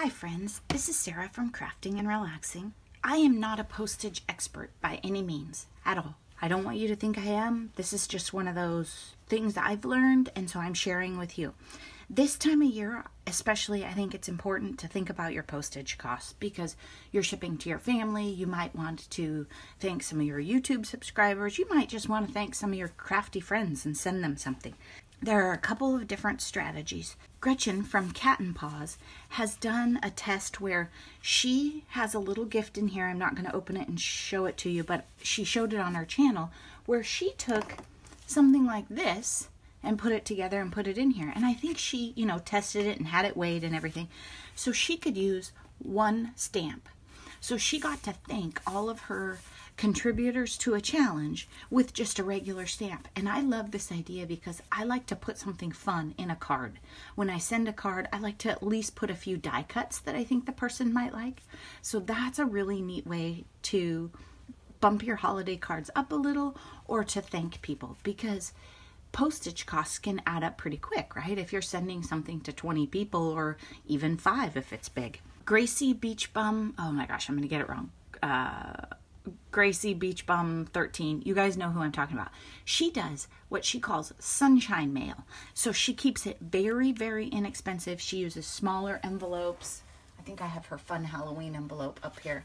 Hi friends, this is Sarah from Crafting and Relaxing. I am not a postage expert by any means at all. I don't want you to think I am. This is just one of those things that I've learned and so I'm sharing with you. This time of year, especially, I think it's important to think about your postage costs because you're shipping to your family. You might want to thank some of your YouTube subscribers. You might just want to thank some of your crafty friends and send them something. There are a couple of different strategies. Gretchen from Cat and Paws has done a test where she has a little gift in here. I'm not going to open it and show it to you, but she showed it on her channel where she took something like this and put it together and put it in here. And I think she, you know, tested it and had it weighed and everything. So she could use one stamp. So she got to thank all of her contributors to a challenge with just a regular stamp. And I love this idea because I like to put something fun in a card. When I send a card, I like to at least put a few die cuts that I think the person might like. So that's a really neat way to bump your holiday cards up a little or to thank people because postage costs can add up pretty quick, right? If you're sending something to 20 people or even five if it's big. Gracie Beach Bum, oh my gosh, I'm going to get it wrong. Uh, Gracie Beach Bum 13. You guys know who I'm talking about. She does what she calls sunshine mail. So she keeps it very, very inexpensive. She uses smaller envelopes. I think I have her fun Halloween envelope up here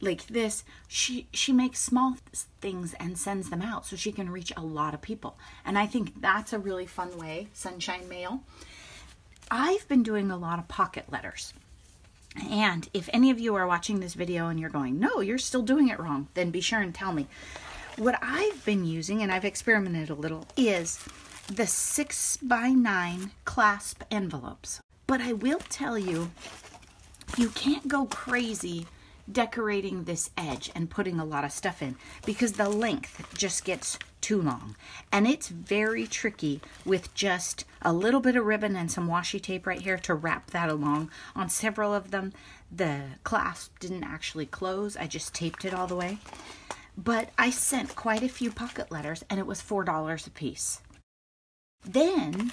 like this she she makes small things and sends them out so she can reach a lot of people and i think that's a really fun way sunshine mail i've been doing a lot of pocket letters and if any of you are watching this video and you're going no you're still doing it wrong then be sure and tell me. What i've been using and i've experimented a little is the six by nine clasp envelopes. But i will tell you you can't go crazy decorating this edge and putting a lot of stuff in because the length just gets too long. And it's very tricky with just a little bit of ribbon and some washi tape right here to wrap that along. On several of them, the clasp didn't actually close. I just taped it all the way. But I sent quite a few pocket letters and it was $4 a piece. Then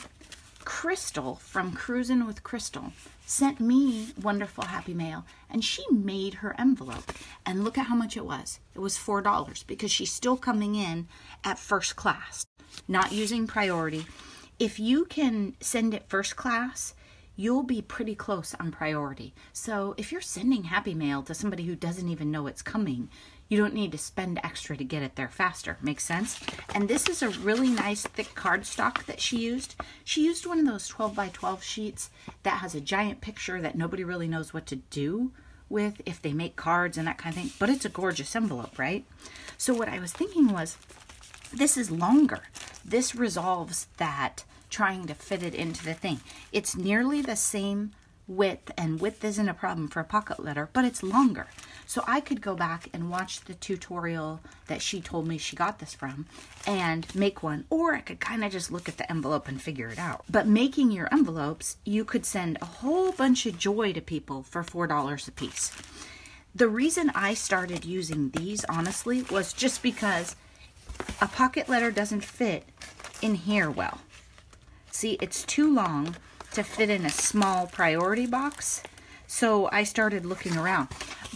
Crystal from Cruising with Crystal sent me wonderful happy mail and she made her envelope. And look at how much it was. It was four dollars because she's still coming in at first class not using priority. If you can send it first class you'll be pretty close on priority so if you're sending happy mail to somebody who doesn't even know it's coming you don't need to spend extra to get it there faster. Makes sense? And this is a really nice thick cardstock that she used. She used one of those 12 by 12 sheets that has a giant picture that nobody really knows what to do with if they make cards and that kind of thing. But it's a gorgeous envelope, right? So what I was thinking was, this is longer. This resolves that trying to fit it into the thing. It's nearly the same width, and width isn't a problem for a pocket letter, but it's longer. So I could go back and watch the tutorial that she told me she got this from and make one, or I could kind of just look at the envelope and figure it out. But making your envelopes, you could send a whole bunch of joy to people for $4 a piece. The reason I started using these, honestly, was just because a pocket letter doesn't fit in here well. See, it's too long to fit in a small priority box. So I started looking around.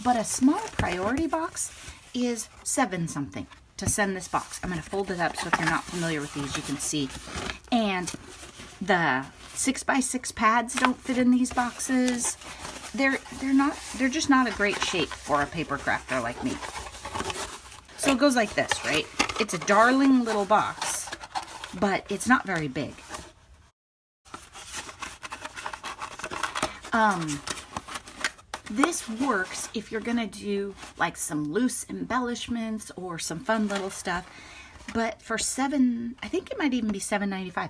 But a small priority box is seven something to send this box. I'm going to fold it up so if you're not familiar with these, you can see. And the six by six pads don't fit in these boxes. They're they're not they're just not a great shape for a paper crafter like me. So it goes like this, right? It's a darling little box, but it's not very big. Um, this works if you're going to do like some loose embellishments or some fun little stuff. But for seven, I think it might even be seven ninety five.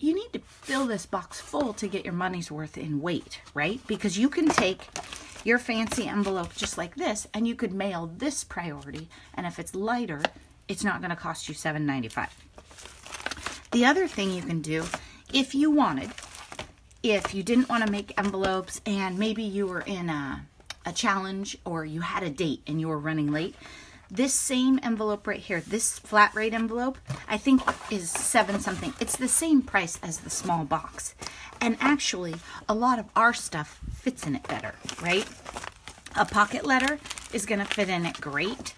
You need to fill this box full to get your money's worth in weight, right? Because you can take your fancy envelope just like this and you could mail this priority. And if it's lighter, it's not going to cost you seven ninety five. The other thing you can do, if you wanted, if you didn't want to make envelopes and maybe you were in a, a challenge or you had a date and you were running late, this same envelope right here, this flat rate envelope, I think is seven something. It's the same price as the small box. And actually, a lot of our stuff fits in it better, right? A pocket letter is going to fit in it great.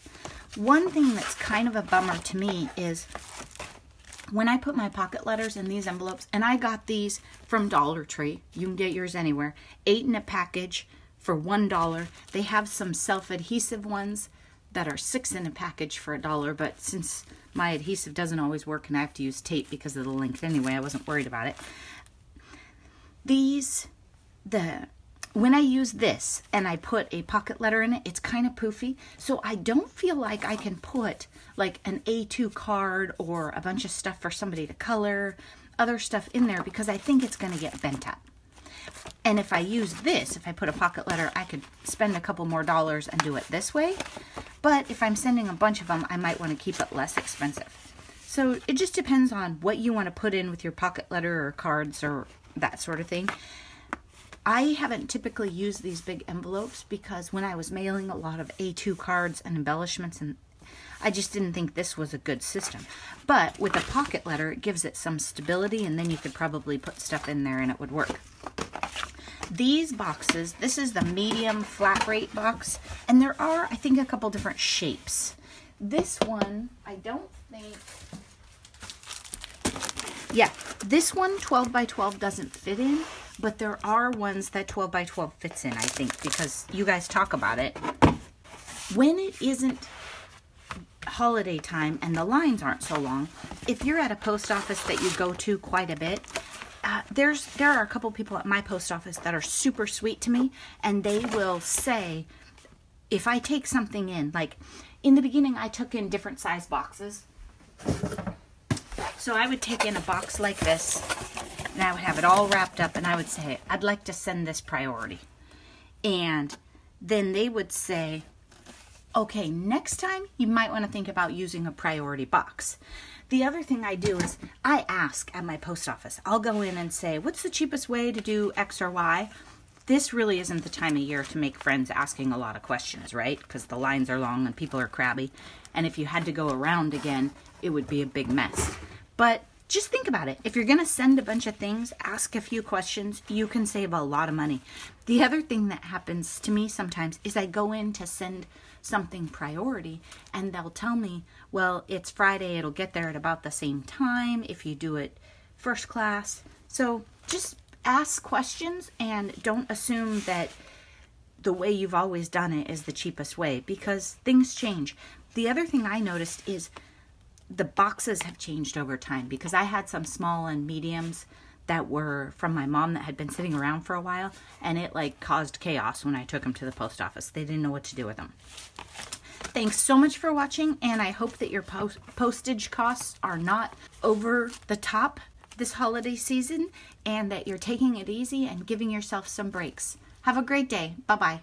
One thing that's kind of a bummer to me is when I put my pocket letters in these envelopes, and I got these from Dollar Tree, you can get yours anywhere, eight in a package for one dollar. They have some self-adhesive ones that are six in a package for a dollar, but since my adhesive doesn't always work and I have to use tape because of the length anyway, I wasn't worried about it. These, the when I use this and I put a pocket letter in it, it's kind of poofy. So I don't feel like I can put like an A2 card or a bunch of stuff for somebody to color, other stuff in there because I think it's going to get bent up. And if I use this, if I put a pocket letter, I could spend a couple more dollars and do it this way. But if I'm sending a bunch of them, I might want to keep it less expensive. So it just depends on what you want to put in with your pocket letter or cards or that sort of thing. I haven't typically used these big envelopes because when I was mailing a lot of A2 cards and embellishments and I just didn't think this was a good system. But with a pocket letter, it gives it some stability and then you could probably put stuff in there and it would work. These boxes, this is the medium flat rate box, and there are, I think, a couple different shapes. This one, I don't think, yeah, this one 12 by 12 doesn't fit in, but there are ones that 12 by 12 fits in, I think, because you guys talk about it. When it isn't holiday time and the lines aren't so long, if you're at a post office that you go to quite a bit, uh, there's there are a couple people at my post office that are super sweet to me, and they will say, if I take something in, like in the beginning, I took in different size boxes. So I would take in a box like this, and I would have it all wrapped up, and I would say, I'd like to send this priority. And then they would say, okay, next time you might want to think about using a priority box. The other thing I do is I ask at my post office. I'll go in and say, what's the cheapest way to do X or Y? This really isn't the time of year to make friends asking a lot of questions, right? Because the lines are long and people are crabby. And if you had to go around again, it would be a big mess. But just think about it. If you're going to send a bunch of things, ask a few questions, you can save a lot of money. The other thing that happens to me sometimes is I go in to send something priority and they'll tell me, well, it's Friday, it'll get there at about the same time if you do it first class. So just ask questions and don't assume that the way you've always done it is the cheapest way because things change. The other thing I noticed is the boxes have changed over time because I had some small and mediums that were from my mom that had been sitting around for a while and it like caused chaos when I took them to the post office. They didn't know what to do with them. Thanks so much for watching and I hope that your post postage costs are not over the top this holiday season and that you're taking it easy and giving yourself some breaks. Have a great day. Bye-bye.